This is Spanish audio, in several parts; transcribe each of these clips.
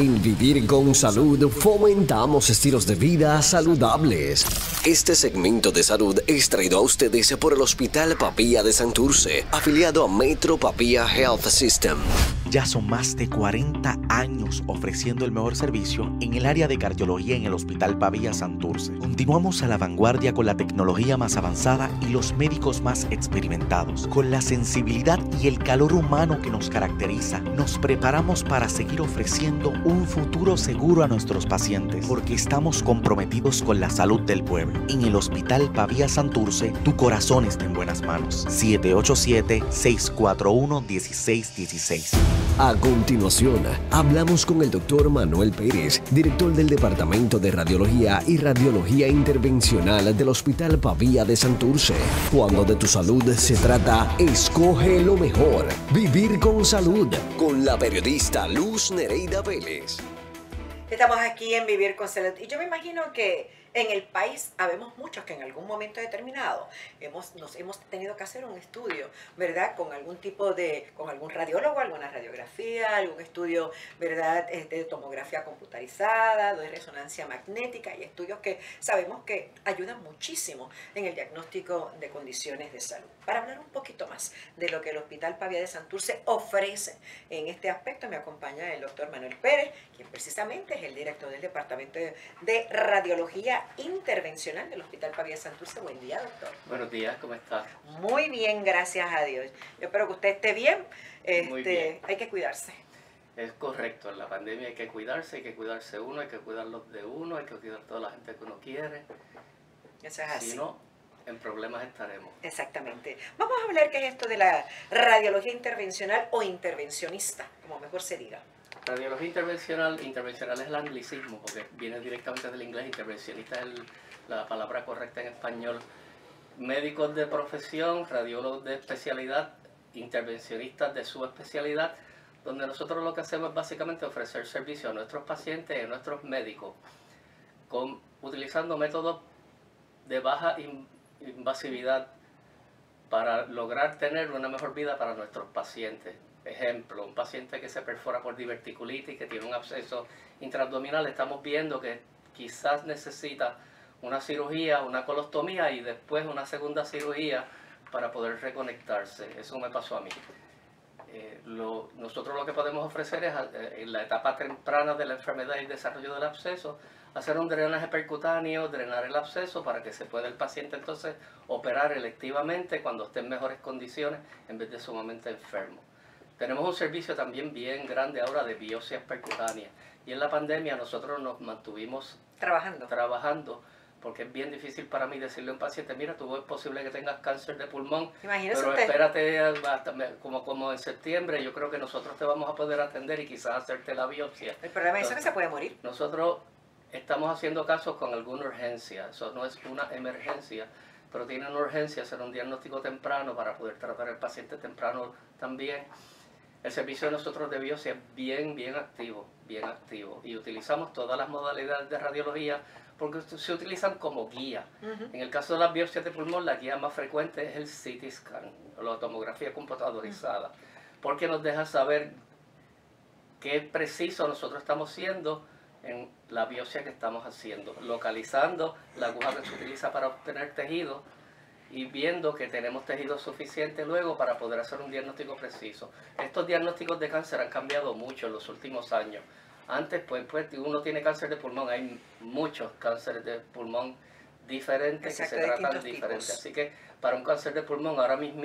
En Vivir con Salud fomentamos estilos de vida saludables. Este segmento de salud es traído a ustedes por el Hospital Papía de Santurce, afiliado a Metro Papía Health System. Ya son más de 40 años ofreciendo el mejor servicio en el área de cardiología en el Hospital Pavía Santurce. Continuamos a la vanguardia con la tecnología más avanzada y los médicos más experimentados. Con la sensibilidad y el calor humano que nos caracteriza, nos preparamos para seguir ofreciendo un futuro seguro a nuestros pacientes porque estamos comprometidos con la salud del pueblo. En el Hospital Pavía Santurce, tu corazón está en buenas manos. 787-641-1616. A continuación, hablamos con el doctor Manuel Pérez, director del Departamento de Radiología y Radiología Intervencional del Hospital Pavía de Santurce. Cuando de tu salud se trata, escoge lo mejor. Vivir con salud, con la periodista Luz Nereida Vélez. Estamos aquí en Vivir con Salud y yo me imagino que en el país habemos muchos que en algún momento determinado hemos, nos hemos tenido que hacer un estudio, ¿verdad? Con algún tipo de, con algún radiólogo, alguna radiografía, algún estudio, ¿verdad? Este, de tomografía computarizada, de resonancia magnética y estudios que sabemos que ayudan muchísimo en el diagnóstico de condiciones de salud. Para hablar un poquito más de lo que el Hospital Pavia de Santurce ofrece en este aspecto, me acompaña el doctor Manuel Pérez, quien precisamente es el director del Departamento de Radiología intervencional del Hospital Pavía Santurce. Buen día, doctor. Buenos días, ¿cómo está? Muy bien, gracias a Dios. Yo espero que usted esté bien. Este, bien. Hay que cuidarse. Es correcto, en la pandemia hay que cuidarse, hay que cuidarse uno, hay que cuidarlos de uno, hay que cuidar toda la gente que uno quiere. Eso es así. Si no, en problemas estaremos. Exactamente. Vamos a hablar qué es esto de la radiología intervencional o intervencionista, como mejor se diga. Radiología intervencional, intervencional es el anglicismo, porque viene directamente del inglés, intervencionista es la palabra correcta en español. Médicos de profesión, radiólogos de especialidad, intervencionistas de su especialidad, donde nosotros lo que hacemos es básicamente ofrecer servicio a nuestros pacientes y a nuestros médicos, con, utilizando métodos de baja invasividad para lograr tener una mejor vida para nuestros pacientes. Ejemplo, un paciente que se perfora por diverticulitis, que tiene un absceso intraabdominal, estamos viendo que quizás necesita una cirugía, una colostomía y después una segunda cirugía para poder reconectarse. Eso me pasó a mí. Eh, nosotros lo que podemos ofrecer es eh, en la etapa temprana de la enfermedad y desarrollo del absceso, hacer un drenaje percutáneo, drenar el absceso para que se pueda el paciente entonces operar electivamente cuando esté en mejores condiciones en vez de sumamente enfermo. Tenemos un servicio también bien grande ahora de biopsias percutáneas. Y en la pandemia nosotros nos mantuvimos trabajando. trabajando porque es bien difícil para mí decirle a un paciente, mira, tú es posible que tengas cáncer de pulmón, pero espérate como, como en septiembre, yo creo que nosotros te vamos a poder atender y quizás hacerte la biopsia. El problema es que se puede morir. Nosotros estamos haciendo casos con alguna urgencia, eso no es una emergencia, pero tiene una urgencia hacer un diagnóstico temprano para poder tratar al paciente temprano también. El servicio de nosotros de biopsia es bien, bien activo, bien activo. Y utilizamos todas las modalidades de radiología porque se utilizan como guía. En el caso de las biopsias de pulmón, la guía más frecuente es el CT scan, la tomografía computadorizada, porque nos deja saber qué preciso nosotros estamos haciendo en la biopsia que estamos haciendo, localizando la aguja que se utiliza para obtener tejido y viendo que tenemos tejido suficiente luego para poder hacer un diagnóstico preciso. Estos diagnósticos de cáncer han cambiado mucho en los últimos años. Antes, pues, pues uno tiene cáncer de pulmón, hay muchos cánceres de pulmón diferentes que se tratan diferentes. Así que para un cáncer de pulmón ahora mismo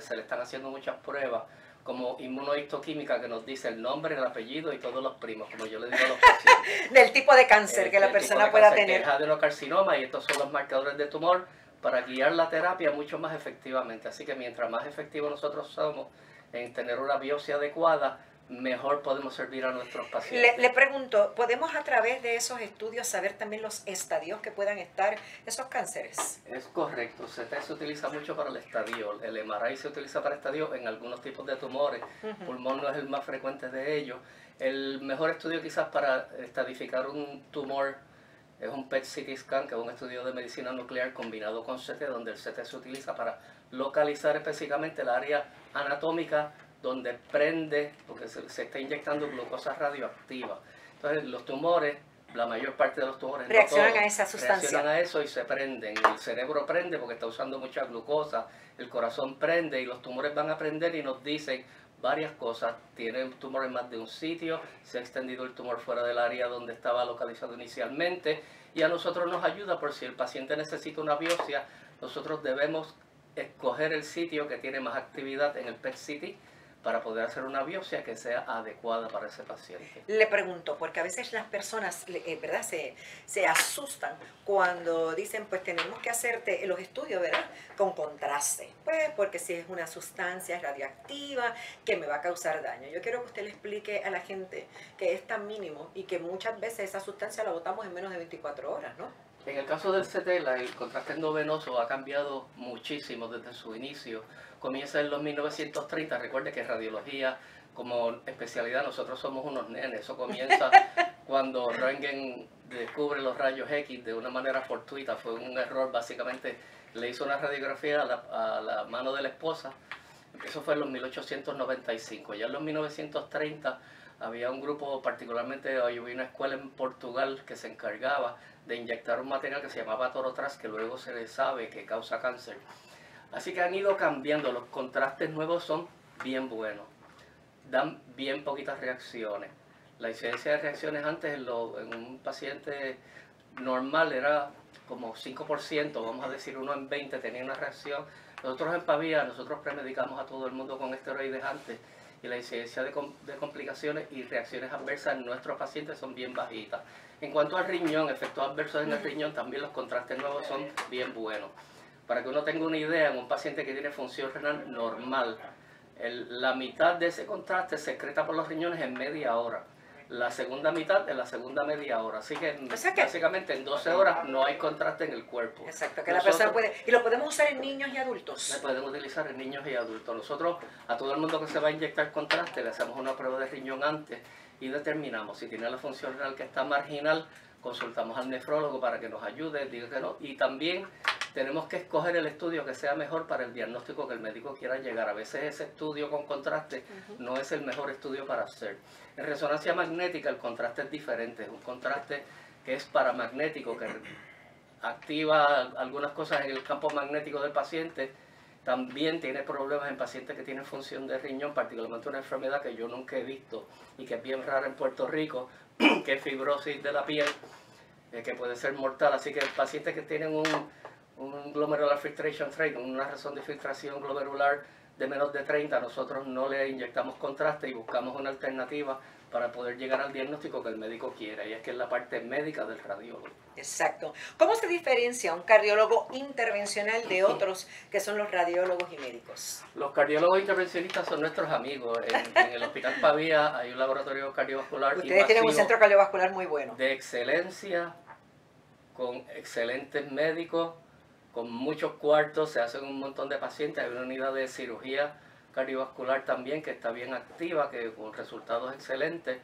se le están haciendo muchas pruebas como inmunohistoquímica que nos dice el nombre, el apellido y todos los primos, como yo le digo a los pacientes. Del tipo de cáncer que la persona pueda tener. el adenocarcinoma y estos son los marcadores de tumor para guiar la terapia mucho más efectivamente. Así que mientras más efectivos nosotros somos en tener una biopsia adecuada, mejor podemos servir a nuestros pacientes. Le, pregunto, ¿podemos a través de esos estudios saber también los estadios que puedan estar esos cánceres? Es correcto, CT se utiliza mucho para el estadio, el MRI se utiliza para estadio en algunos tipos de tumores, pulmón no es el más frecuente de ellos. El mejor estudio quizás para estadificar un tumor es un PET CT scan, que es un estudio de medicina nuclear combinado con CT, donde el CT se utiliza para localizar específicamente el área anatómica donde prende, porque se, está inyectando glucosa radioactiva. Entonces, los tumores, la mayor parte de los tumores, reaccionan a esa sustancia. Reaccionan a eso y se prenden. El cerebro prende porque está usando mucha glucosa, el corazón prende y los tumores van a prender y nos dicen varias cosas. Tienen tumor en más de un sitio, se ha extendido el tumor fuera del área donde estaba localizado inicialmente y a nosotros nos ayuda por si el paciente necesita una biopsia, nosotros debemos escoger el sitio que tiene más actividad en el PET-CT para poder hacer una biopsia que sea adecuada para ese paciente. Le pregunto, porque a veces las personas, eh, ¿verdad? Se, asustan cuando dicen, pues tenemos que hacerte los estudios, ¿verdad? Con contraste. Pues porque si es una sustancia radioactiva que me va a causar daño. Yo quiero que usted le explique a la gente que es tan mínimo y que muchas veces esa sustancia la botamos en menos de 24 horas, ¿no? En el caso del CT, el contraste endovenoso ha cambiado muchísimo desde su inicio comienza en los 1930. Recuerde que radiología como especialidad nosotros somos unos nenes. Eso comienza cuando Röntgen descubre los rayos X de una manera fortuita. Fue un error, básicamente le hizo una radiografía a la, a la mano de la esposa. Eso fue en los 1895. Ya en los 1930 había un grupo, particularmente yo vi una escuela en Portugal que se encargaba de inyectar un material que se llamaba torotras, que luego se le sabe que causa cáncer. Así que han ido cambiando, los contrastes nuevos son bien buenos, dan bien poquitas reacciones. La incidencia de reacciones antes en, un paciente normal era como 5%, vamos a decir uno en 20 tenía una reacción. Nosotros en Pavía, nosotros premedicamos a todo el mundo con esteroides antes y la incidencia de, complicaciones y reacciones adversas en nuestros pacientes son bien bajitas. En cuanto al riñón, efectos adversos en el riñón, también los contrastes nuevos son bien buenos. Para que uno tenga una idea, en un paciente que tiene función renal normal, la mitad de ese contraste se excreta por los riñones en media hora. La segunda mitad en la segunda media hora. Así que, básicamente en 12 horas no hay contraste en el cuerpo. Exacto, que la persona puede. Y lo podemos usar en niños y adultos. Se podemos utilizar en niños y adultos. Nosotros, a todo el mundo que se va a inyectar contraste, le hacemos una prueba de riñón antes y determinamos si tiene la función renal que está marginal, consultamos al nefrólogo para que nos ayude, diga que no. Y también tenemos que escoger el estudio que sea mejor para el diagnóstico que el médico quiera llegar. A veces ese estudio con contraste no es el mejor estudio para hacer. En resonancia magnética el contraste es diferente, es un contraste que es paramagnético, que activa algunas cosas en el campo magnético del paciente. También tiene problemas en pacientes que tienen función de riñón, particularmente una enfermedad que yo nunca he visto y que es bien rara en Puerto Rico, que es fibrosis de la piel, eh, que puede ser mortal. Así que pacientes que tienen un un glomerular filtration rate, una razón de filtración glomerular de menos de 30, nosotros no le inyectamos contraste y buscamos una alternativa para poder llegar al diagnóstico que el médico quiera, y es que es la parte médica del radiólogo. Exacto. ¿Cómo se diferencia un cardiólogo intervencional de otros que son los radiólogos y médicos? Los cardiólogos intervencionistas son nuestros amigos. En, el Hospital Pavía hay un laboratorio cardiovascular. Ustedes tienen un centro cardiovascular muy bueno. De excelencia, con excelentes médicos, con muchos cuartos, se hacen un montón de pacientes, hay una unidad de cirugía cardiovascular también que está bien activa, que con resultados excelentes.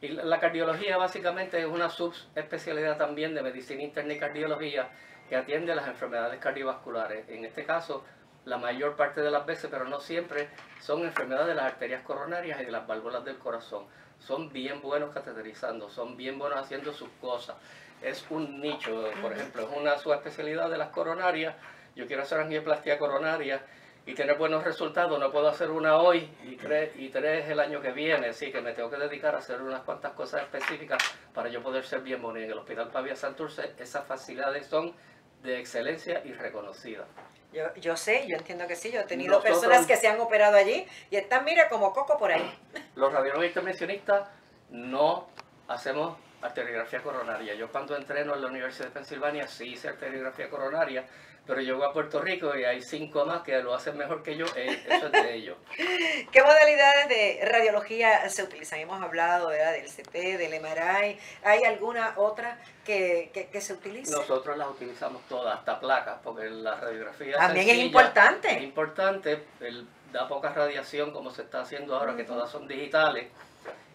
Y la cardiología básicamente es una subespecialidad también de medicina interna y cardiología que atiende las enfermedades cardiovasculares. En este caso, la mayor parte de las veces, pero no siempre, son enfermedades de las arterias coronarias y de las válvulas del corazón. Son bien buenos cateterizando, son bien buenos haciendo sus cosas es un nicho, por ejemplo, es una subespecialidad de las coronarias. Yo quiero hacer angioplastia coronaria y tener buenos resultados. No puedo hacer una hoy y tres, y tres el año que viene. Así que me tengo que dedicar a hacer unas cuantas cosas específicas para yo poder ser bien bonito. En el Hospital Pavia Santurce esas facilidades son de excelencia y reconocidas. Yo, yo sé, yo entiendo que sí. Yo he tenido personas que se han operado allí y están, mira, como coco por ahí. Los radiólogos intervencionistas no hacemos arteriografía coronaria. Yo cuando entreno en la Universidad de Pensilvania sí hice arteriografía coronaria, pero llego a Puerto Rico y hay cinco más que lo hacen mejor que yo, eh, eso es de ellos. ¿Qué modalidades de radiología se utilizan? Hemos hablado del CT, del MRI, ¿hay alguna otra que, que, se utilice? Nosotros las utilizamos todas, hasta placas, porque la radiografía también es importante. Es importante, da poca radiación como se está haciendo ahora, que todas son digitales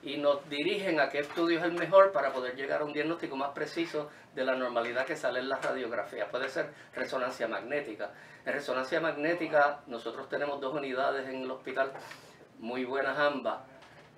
y nos dirigen a qué estudio es el mejor para poder llegar a un diagnóstico más preciso de la normalidad que sale en la radiografía. Puede ser resonancia magnética. En resonancia magnética nosotros tenemos dos unidades en el hospital, muy buenas ambas,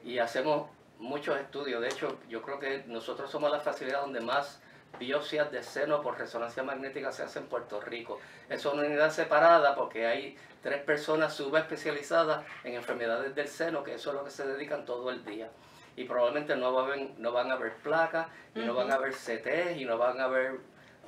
y hacemos muchos estudios. De hecho, yo creo que nosotros somos la facilidad donde más biopsias de seno por resonancia magnética se hacen en Puerto Rico. Es una unidad separada porque hay tres personas subespecializadas en enfermedades del seno, que eso es lo que se dedican todo el día. Y probablemente no van a ver, no van a ver placas, y no van a ver CT, y no van a ver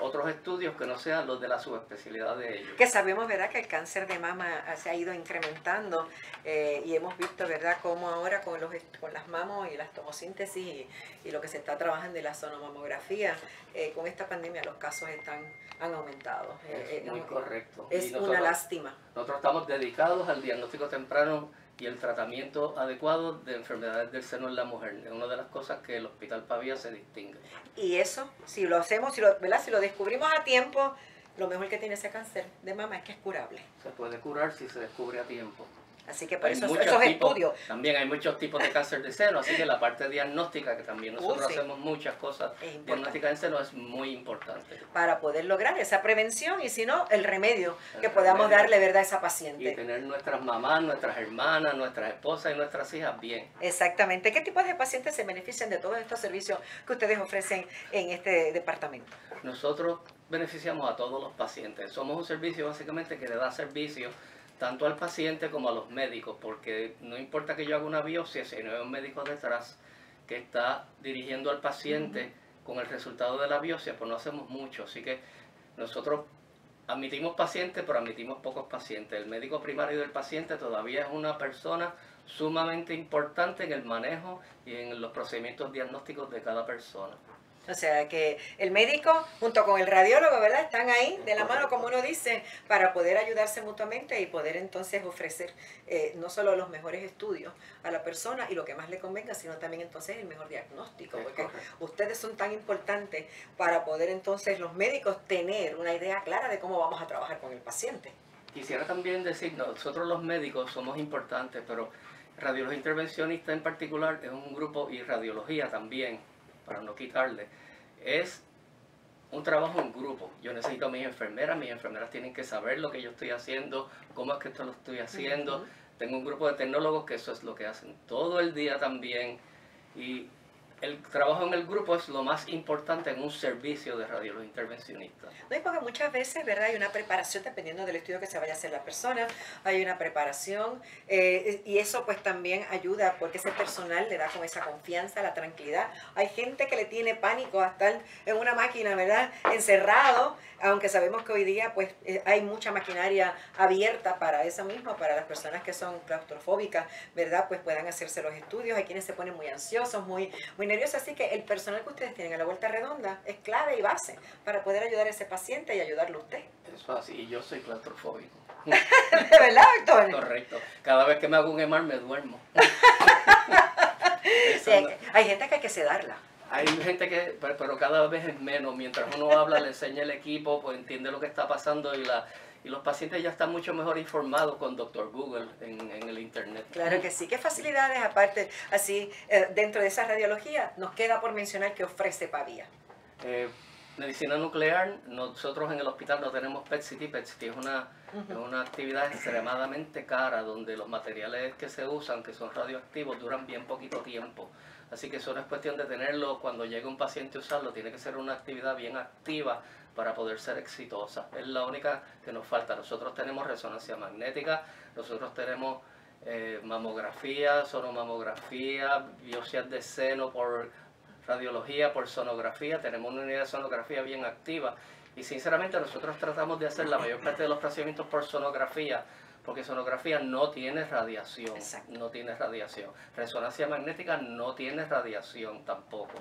otros estudios que no sean los de la subespecialidad de ellos. Que sabemos, ¿verdad?, que el cáncer de mama se ha ido incrementando eh, y hemos visto, ¿verdad?, cómo ahora con, los, con las mamos y las tomosíntesis y, lo que se está trabajando en la sonomamografía, eh, con esta pandemia los casos están han aumentado. Es eh, muy correcto. Es una lástima. Nosotros estamos dedicados al diagnóstico temprano y el tratamiento adecuado de enfermedades del seno en la mujer. Es una de las cosas que el Hospital Pavía se distingue. Y eso, si lo hacemos, si lo, ¿verdad? si lo descubrimos a tiempo, lo mejor que tiene ese cáncer de mama es que es curable. Se puede curar si se descubre a tiempo. Así que por eso esos estudios. También hay muchos tipos de cáncer de seno, así que la parte diagnóstica, que también nosotros hacemos muchas cosas, diagnóstica en seno es muy importante. Para poder lograr esa prevención y si no, el remedio que podamos darle verdad a esa paciente. Y tener nuestras mamás, nuestras hermanas, nuestras esposas y nuestras hijas bien. Exactamente. ¿Qué tipo de pacientes se benefician de todos estos servicios que ustedes ofrecen en este departamento? Nosotros beneficiamos a todos los pacientes. Somos un servicio básicamente que le da servicio tanto al paciente como a los médicos, porque no importa que yo haga una biopsia, si no hay un médico detrás que está dirigiendo al paciente con el resultado de la biopsia, pues no hacemos mucho. Así que nosotros admitimos pacientes, pero admitimos pocos pacientes. El médico primario del paciente todavía es una persona sumamente importante en el manejo y en los procedimientos diagnósticos de cada persona. O sea que el médico junto con el radiólogo, ¿verdad? Están ahí de la mano, como uno dice, para poder ayudarse mutuamente y poder entonces ofrecer eh, no solo los mejores estudios a la persona y lo que más le convenga, sino también entonces el mejor diagnóstico, porque ustedes son tan importantes para poder entonces los médicos tener una idea clara de cómo vamos a trabajar con el paciente. Quisiera también decir, nosotros los médicos somos importantes, pero radiología intervencionista en particular es un grupo y radiología también para no quitarle, es un trabajo en grupo. Yo necesito a mis enfermeras, mis enfermeras tienen que saber lo que yo estoy haciendo, cómo es que esto lo estoy haciendo. Tengo un grupo de tecnólogos que eso es lo que hacen todo el día también. Y el trabajo en el grupo es lo más importante en un servicio de radiología intervencionista. No, porque muchas veces, ¿verdad? Hay una preparación dependiendo del estudio que se vaya a hacer la persona, hay una preparación eh, y eso pues también ayuda porque ese personal le da con esa confianza, la tranquilidad. Hay gente que le tiene pánico a estar en una máquina, ¿verdad? Encerrado, aunque sabemos que hoy día pues eh, hay mucha maquinaria abierta para eso mismo, para las personas que son claustrofóbicas, ¿verdad? Pues puedan hacerse los estudios. Hay quienes se ponen muy ansiosos, muy, muy Así que el personal que ustedes tienen a la vuelta redonda es clave y base para poder ayudar a ese paciente y ayudarlo a usted. Eso así, y yo soy claustrofóbico. ¿De verdad, doctor? Correcto. Cada vez que me hago un EMAR me duermo. hay, gente que hay que sedarla. Hay gente que, pero cada vez es menos. Mientras uno habla, le enseña el equipo, pues entiende lo que está pasando y la y los pacientes ya están mucho mejor informados con Doctor Google en, el Internet. Claro que sí. ¿Qué facilidades, aparte, así, eh, dentro de esa radiología, nos queda por mencionar que ofrece Pavía? Eh, medicina nuclear, nosotros en el hospital no tenemos PET-CT. PET-CT es una, es una actividad extremadamente cara donde los materiales que se usan, que son radioactivos, duran bien poquito tiempo. Así que eso no es cuestión de tenerlo cuando llegue un paciente a usarlo, tiene que ser una actividad bien activa para poder ser exitosa. Es la única que nos falta. Nosotros tenemos resonancia magnética, nosotros tenemos eh, mamografía, sonomamografía, biopsias de seno por radiología, por sonografía, tenemos una unidad de sonografía bien activa y sinceramente nosotros tratamos de hacer la mayor parte de los procedimientos por sonografía porque sonografía no tiene radiación, no tiene radiación. Resonancia magnética no tiene radiación tampoco.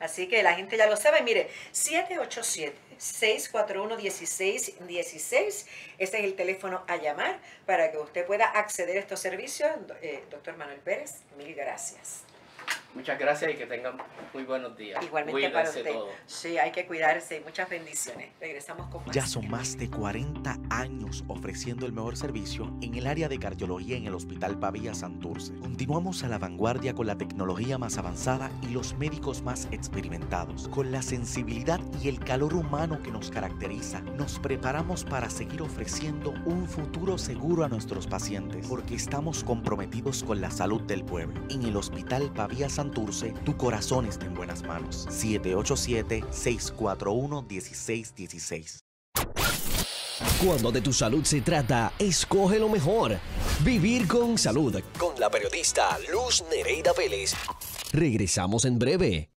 Así que la gente ya lo sabe. Mire, 787-641-1616. Este es el teléfono a llamar para que usted pueda acceder a estos servicios. Eh, doctor Manuel Pérez, mil gracias. Muchas gracias y que tengan muy buenos días. Igualmente para usted. Sí, hay que cuidarse. Muchas bendiciones. Regresamos con más. Ya son más de 40 años ofreciendo el mejor servicio en el área de cardiología en el Hospital Pavía Santurce. Continuamos a la vanguardia con la tecnología más avanzada y los médicos más experimentados. Con la sensibilidad y el calor humano que nos caracteriza, nos preparamos para seguir ofreciendo un futuro seguro a nuestros pacientes porque estamos comprometidos con la salud del pueblo. En el Hospital Pavía Santurce Santurce, tu corazón está en buenas manos. 787-641-1616. Cuando de tu salud se trata, escoge lo mejor. Vivir con salud. Con la periodista Luz Nereida Vélez. Regresamos en breve.